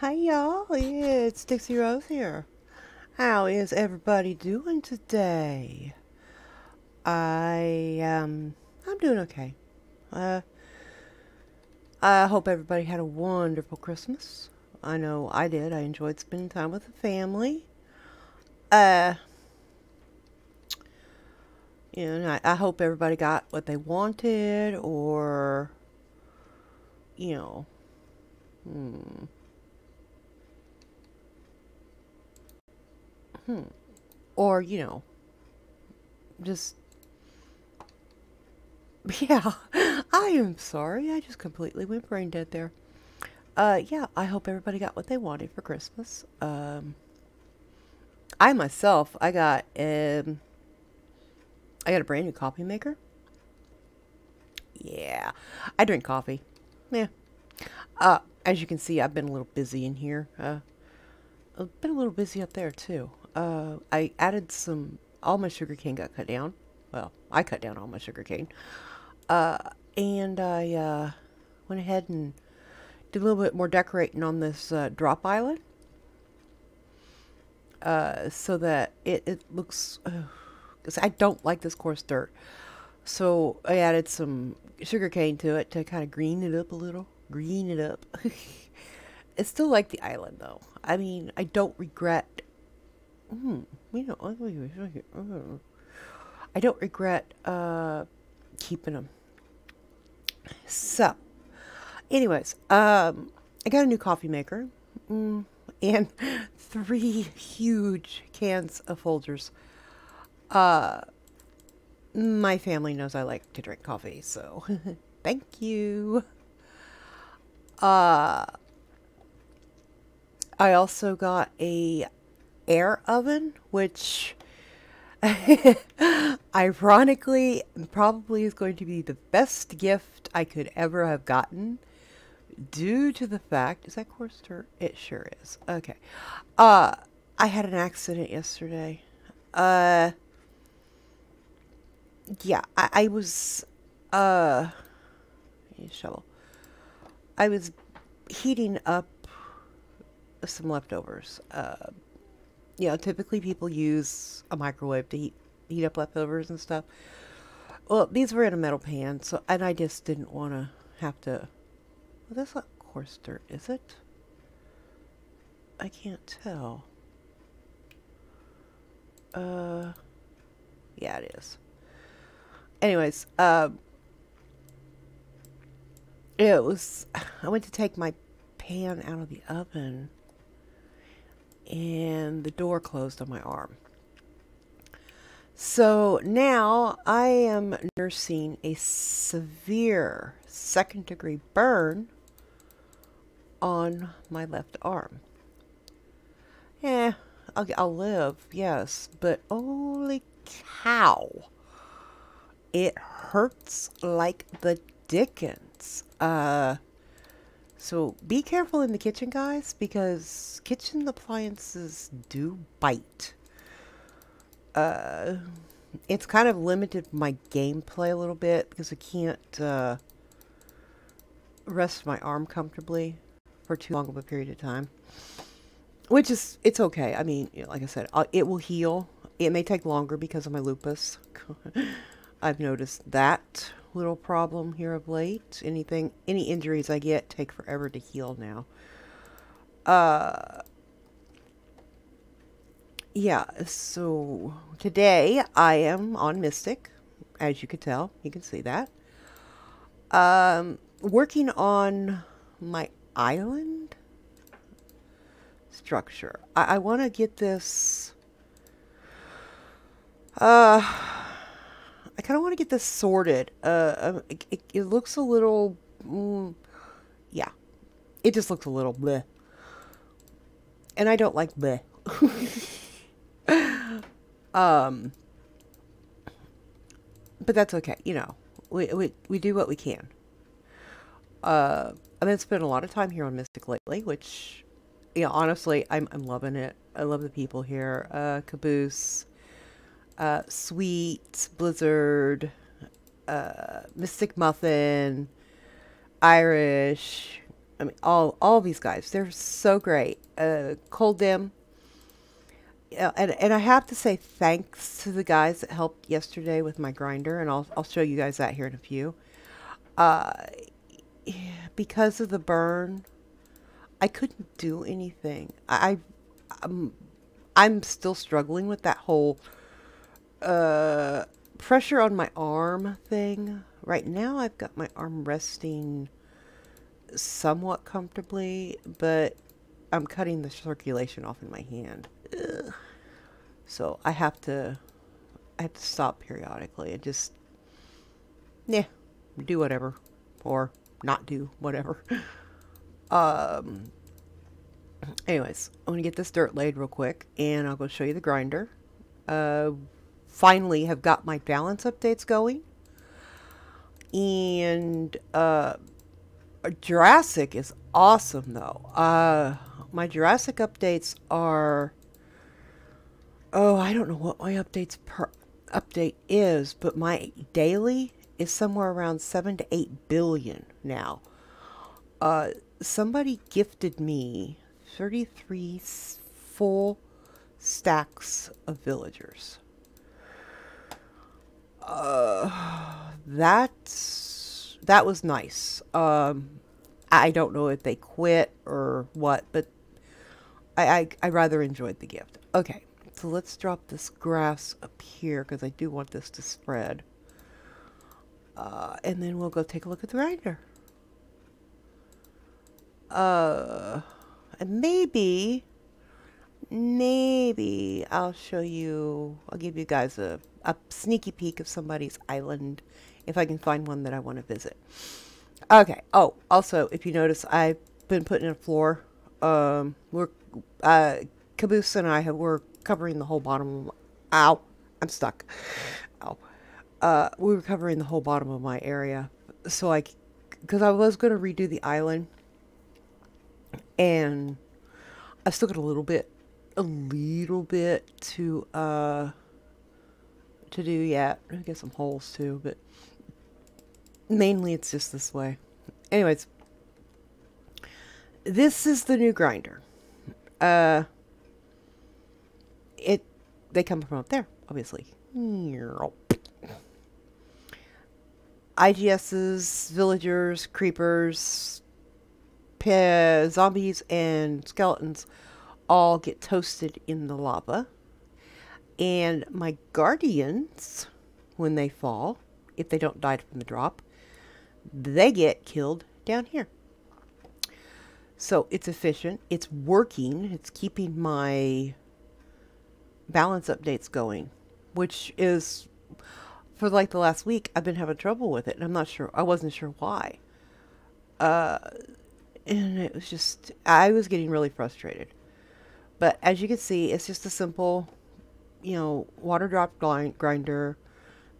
Hi y'all, it's Dixie Rose here. How is everybody doing today? I um I'm doing okay. Uh I hope everybody had a wonderful Christmas. I know I did. I enjoyed spending time with the family. Uh you know, I, I hope everybody got what they wanted or you know hmm Hmm. Or, you know, just. Yeah, I am sorry. I just completely went brain dead there. Uh, yeah, I hope everybody got what they wanted for Christmas. Um, I myself, I got, um, I got a brand new coffee maker. Yeah, I drink coffee. Yeah. Uh, as you can see, I've been a little busy in here. Uh, I've been a little busy up there too uh, I added some, all my sugar cane got cut down. Well, I cut down all my sugar cane. Uh, and I uh, went ahead and did a little bit more decorating on this uh, drop island. Uh, so that it, it looks, because I don't like this coarse dirt. So I added some sugar cane to it to kind of green it up a little. Green it up. it's still like the island though. I mean, I don't regret Mm, we don't. I don't regret uh, keeping them. So, anyways, um, I got a new coffee maker mm, and three huge cans of Folgers. Uh, my family knows I like to drink coffee, so thank you. Uh, I also got a air oven, which ironically probably is going to be the best gift I could ever have gotten due to the fact is that coarse dirt it sure is. Okay. Uh i had an accident yesterday. Uh yeah i, I was uh shovel. I was heating up some leftovers uh you know, typically people use a microwave to heat, heat up leftovers and stuff. Well, these were in a metal pan, so and I just didn't want to have to. Well, that's not coarse dirt, is it? I can't tell. Uh, yeah, it is. Anyways, um, it was. I went to take my pan out of the oven and the door closed on my arm. So now I am nursing a severe second degree burn on my left arm. Yeah, I'll, I'll live, yes, but holy cow, it hurts like the dickens. Uh, so be careful in the kitchen, guys, because kitchen appliances do bite. Uh, it's kind of limited my gameplay a little bit because I can't uh, rest my arm comfortably for too long of a period of time. Which is, it's okay. I mean, like I said, uh, it will heal. It may take longer because of my lupus. I've noticed that little problem here of late. Anything, any injuries I get take forever to heal now. Uh, yeah, so today I am on Mystic, as you could tell. You can see that. Um, working on my island structure. I, I want to get this... Uh kind of want to get this sorted. Uh, um, it, it, looks a little, mm, yeah, it just looks a little bleh. And I don't like bleh. um, but that's okay. You know, we, we, we do what we can. Uh, I've been spending a lot of time here on Mystic lately, which, you know, honestly, I'm, I'm loving it. I love the people here. Uh, Caboose, uh, Sweet, Blizzard, uh, Mystic Muffin, Irish, I mean, all all these guys, they're so great. Uh, Coldim. Yeah, and and I have to say thanks to the guys that helped yesterday with my grinder, and I'll I'll show you guys that here in a few. Uh, because of the burn, I couldn't do anything. I, I'm, I'm still struggling with that whole uh, pressure on my arm thing. Right now, I've got my arm resting somewhat comfortably, but I'm cutting the circulation off in my hand. Ugh. So I have to, I have to stop periodically and just, yeah, do whatever, or not do whatever. um. Anyways, I'm gonna get this dirt laid real quick, and I'll go show you the grinder. Uh, finally have got my balance updates going, and uh Jurassic is awesome though. Uh, my Jurassic updates are. Oh, I don't know what my updates per update is, but my daily is somewhere around seven to eight billion now. Uh, somebody gifted me 33 full stacks of villagers. Uh, that's that was nice. Um, I don't know if they quit or what, but I, I, I rather enjoyed the gift. Okay, so let's drop this grass up here because I do want this to spread. Uh, and then we'll go take a look at the grinder. Uh, and maybe, maybe I'll show you, I'll give you guys a, a sneaky peek of somebody's island if I can find one that I want to visit. Okay. Oh, also, if you notice, I've been putting in a floor. Um, we're, uh, Caboose and I have, we're covering the whole bottom. Ow. I'm stuck. Ow. Uh, we were covering the whole bottom of my area. So I, because I was going to redo the island. And I still got a little bit, a little bit to, uh, to do yet. I get some holes too, but mainly it's just this way. Anyways, this is the new grinder. Uh, it they come from up there, obviously. IGS's, villagers, creepers, zombies, and skeletons all get toasted in the lava. And my guardians, when they fall, if they don't die from the drop, they get killed down here. So it's efficient, it's working, it's keeping my balance updates going, which is for like the last week I've been having trouble with it and I'm not sure I wasn't sure why. Uh and it was just I was getting really frustrated. But as you can see, it's just a simple, you know, water drop grinder.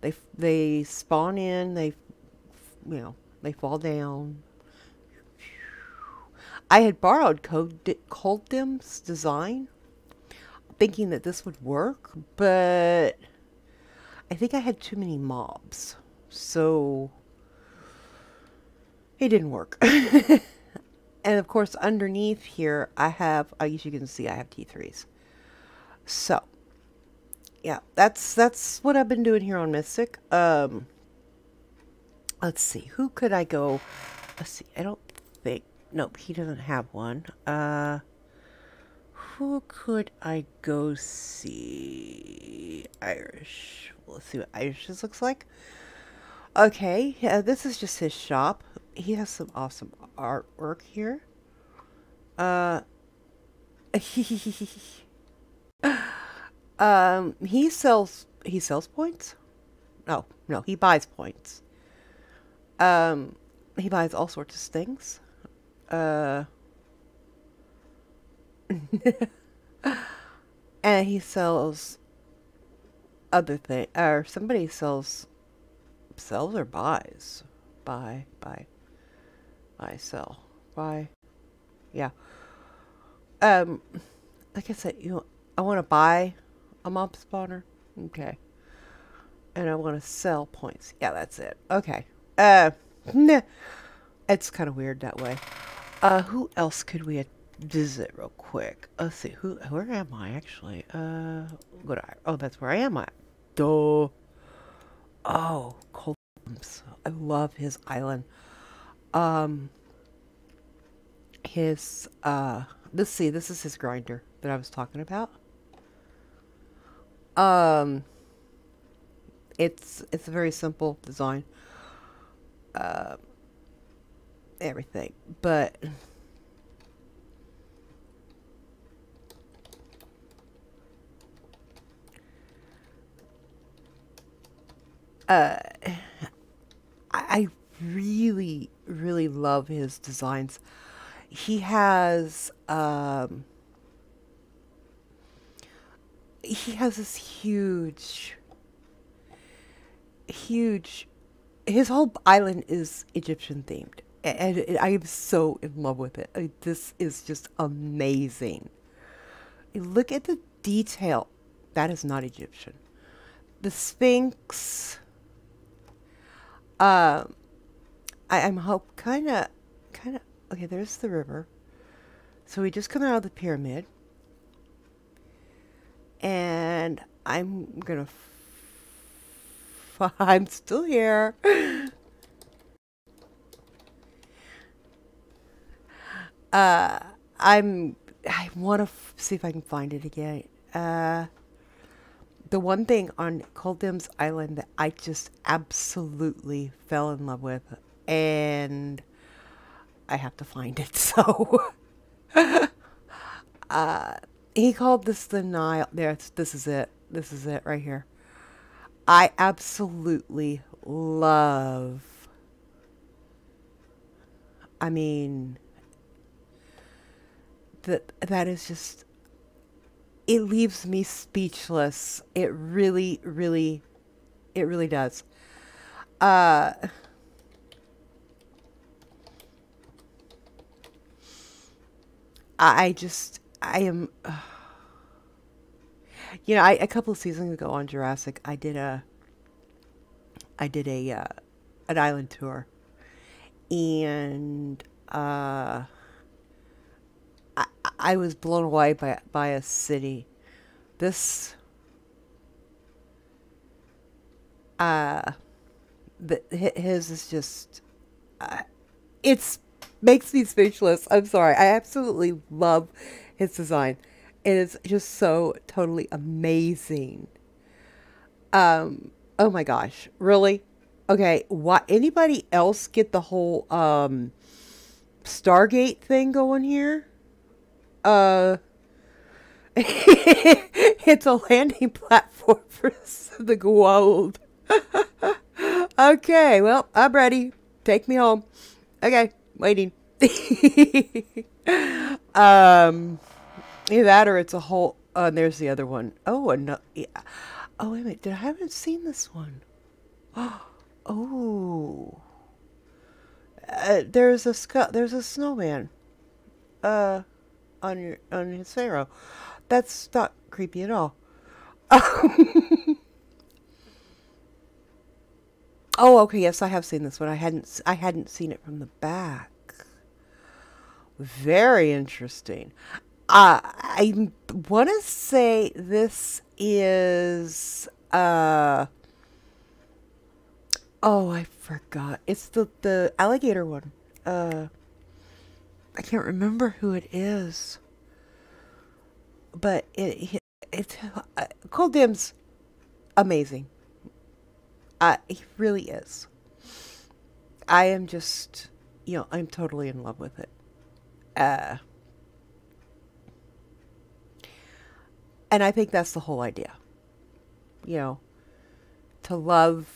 They they spawn in, they you know, they fall down. I had borrowed Coldim's design, thinking that this would work, but I think I had too many mobs, so it didn't work. and of course, underneath here, I have, as you can see, I have T3s. So, yeah, that's that's what I've been doing here on Mystic. Um, let's see, who could I go? Let's see, I don't think, nope, he doesn't have one. Uh, who could I go see? Irish. Let's see what Irish's looks like. Okay, yeah, this is just his shop. He has some awesome artwork here. Uh, um, he sells, he sells points? No, no, he buys points. Um, he buys all sorts of things. Uh, and he sells other things. Or somebody sells, sells or buys. Buy, buy, buy, sell, buy. Yeah. Um, like I said, you know, I want to buy a mob spawner. Okay. And I want to sell points. Yeah, that's it. Okay. Uh, nah. It's kind of weird that way. Uh, who else could we visit real quick? Let's see. Who? Where am I actually? Uh, what? I, oh, that's where I am at. Duh. Oh, Coldim's. I love his island. Um, his uh, let's see. This is his grinder that I was talking about. Um, it's it's a very simple design. Uh, everything, but uh, I really, really love his designs. He has um, he has this huge, huge. His whole island is Egyptian themed, and I am so in love with it. I mean, this is just amazing. Look at the detail. That is not Egyptian. The Sphinx. Um, I, I'm hope kind of, kind of. Okay, there's the river. So we just come out of the pyramid, and I'm gonna. F- I'm still here. uh, I'm. I want to see if I can find it again. Uh, the one thing on Coldim's Island that I just absolutely fell in love with, and I have to find it. So, uh, he called this the Nile. There, this is it. This is it right here. I absolutely love. I mean, that that is just it leaves me speechless. It really, really, it really does. Uh, I just, I am, uh, you know, I, a couple of seasons ago on Jurassic, I did a, I did a, uh, an island tour, and uh, I, was blown away by by a city. This uh the his is just uh, it's makes me speechless. I'm sorry. I absolutely love his design. It is just so totally amazing. Um oh my gosh, really? Okay, what anybody else get the whole um Stargate thing going here? Uh it's a landing platform for the gold. okay, well, I'm ready. Take me home. Okay, waiting. um, either that or it's a whole. Oh, and there's the other one. Oh, no, yeah. Oh, wait a minute. Did I haven't seen this one? Oh, uh, there's a sc- there's a snowman. Uh on your on his pharaoh. That's not creepy at all. oh, okay. Yes, I have seen this one. I hadn't I hadn't seen it from the back. Very interesting. Uh, I want to say this is uh oh I forgot. It's the the alligator one. Uh I can't remember who it is, but it it, it uh, Coldim's amazing. Uh, he really is. I am just, you know, I'm totally in love with it. Uh, and I think that's the whole idea. You know, to love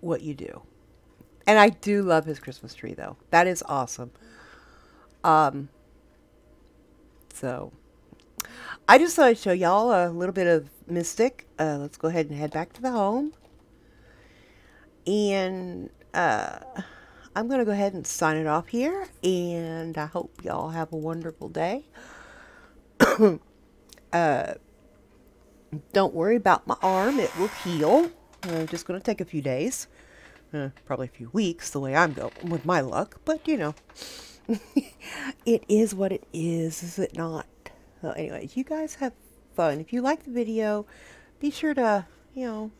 what you do. And I do love his Christmas tree, though. That is awesome. Um, so I just thought I'd show y'all a little bit of Mystic. Uh, let's go ahead and head back to the home. And uh, I'm going to go ahead and sign it off here. And I hope y'all have a wonderful day. uh, don't worry about my arm. It will heal. Uh, just going to take a few days. Uh, probably a few weeks, the way I'm going with my luck. But, you know. it is what it is, is it not? So anyways, you guys have fun. If you like the video, be sure to, you know,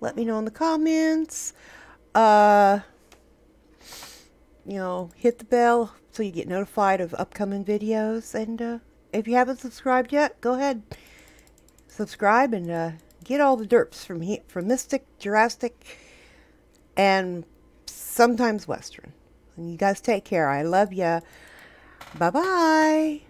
let me know in the comments. Uh, you know, hit the bell so you get notified of upcoming videos. And uh, if you haven't subscribed yet, go ahead, subscribe and uh, get all the derps from from Mystic, Jurassic, and sometimes Western. You guys take care. I love ya. Bye bye.